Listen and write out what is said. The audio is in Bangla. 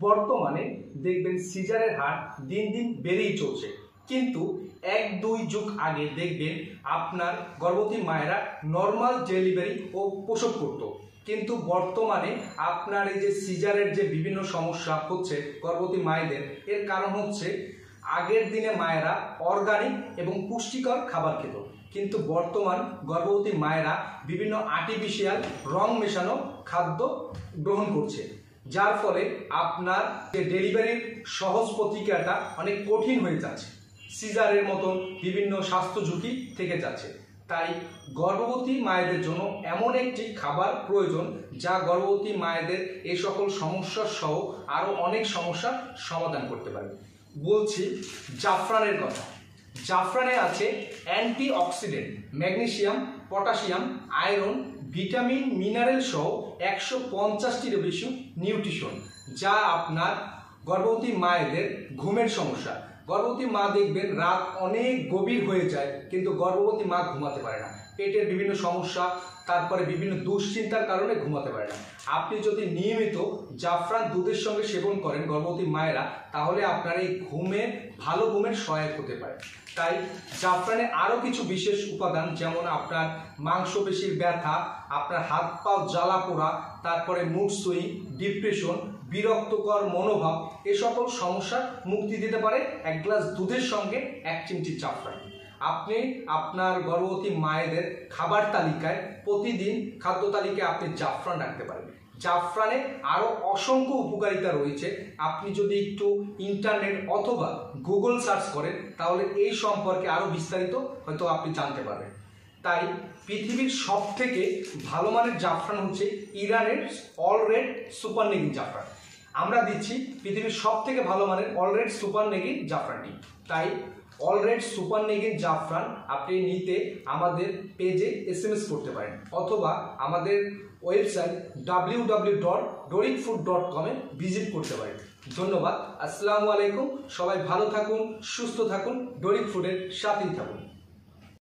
বর্তমানে দেখবেন সিজারের হার দিন দিন বেড়েই চলছে। কিন্তু এক দুই যুগ আগে দেখবেন আপনার গর্ভবতী মায়েরা নর্মাল ডেলিভারি ও প্রসব করতো। কিন্তু বর্তমানে আপনার এই যে সিজারের যে বিভিন্ন সমস্যা হচ্ছে গর্ভবতী মায়েদের, এর কারণ হচ্ছে আগের দিনে মায়েরা অর্গানিক এবং পুষ্টিকর খাবার খেত। কিন্তু বর্তমান গর্ভবতী মায়েরা বিভিন্ন আর্টিফিশিয়াল রং মেশানো খাদ্য গ্রহণ করছে। যার ফলে আপনার যে ডেলিভারির সহজ প্রতিক্রিয়াটা অনেক কঠিন হয়ে যাচ্ছে। সিজারের মতন বিভিন্ন স্বাস্থ্য ঝুঁকি থেকে যাচ্ছে। তাই গর্ভবতী মায়েদের জন্য এমন একটি খাবার প্রয়োজন যা গর্ভবতী মায়েদের এই সকল সমস্যা সহ আরও অনেক সমস্যার সমাধান করতে পারে। বলছি জাফরানের কথা। জাফরানে আছে antioxidant magnesium, potassium, iron, vitamin, mineral সহ একশো পঞ্চাশটিরও বেশি নিউট্রিশন, যা আপনার গর্ভবতী মায়েদের ঘুমের সমস্যা। গর্ভবতী মা দেখবেন রাত অনেক গভীর হয়ে যায়, কিন্তু গর্ভবতী মা ঘুমাতে পারে না। পেটের বিভিন্ন সমস্যা, তারপরে বিভিন্ন দুশ্চিন্তার কারণে ঘুমাতে পারে না। আপনি যদি নিয়মিত জাফরান দুধের সঙ্গে সেবন করেন গর্ভবতী মায়েরা, তাহলে আপনার এই ঘুমে, ভালো ঘুমের সহায়ক হতে পারে। তাই জাফরানে আরও কিছু বিশেষ উপাদান, যেমন আপনার মাংসপেশির ব্যথা, আপনার হাত পা জ্বালা পোড়া তারপরে মুড সুইং ডিপ্রেশন বিরক্তকর মনোভাব, এ সকল সমস্যার মুক্তি দিতে পারে এক গ্লাস দুধের সঙ্গে এক চিমটি জাফরান আপনি আপনার গর্ভবতী মায়েদের খাবার তালিকায় প্রতিদিন খাদ্য তালিকায় আপনি জাফরান রাখতে পারেন। জাফরানে আরও অসংখ্য উপকারিতা রয়েছে। আপনি যদি একটু ইন্টারনেট অথবা গুগল সার্চ করেন, তাহলে এই সম্পর্কে আরও বিস্তারিত হয়তো আপনি জানতে পারবেন। তাই পৃথিবীর সব থেকে ভালো মানের জাফরান হচ্ছে ইরানের অলরেড সুপার নেগিন জাফরান। আমরা দিচ্ছি পৃথিবীর সব থেকে ভালো মানের অলরেড সুপার নেগিন জাফরানটি। তাই অলরেড সুপার নেগিন জাফরান আপনি নিতে আমাদের পেজে এস এম এস করতে পারেন অথবা আমাদের website W W dot Doric food dot কমে ভিজিট করতে পারেন। ধন্যবাদ। আসসালামু আলাইকুম। সবাই ভালো থাকুন, সুস্থ থাকুন ডোরিক ফুডের সাথেই থাকুন।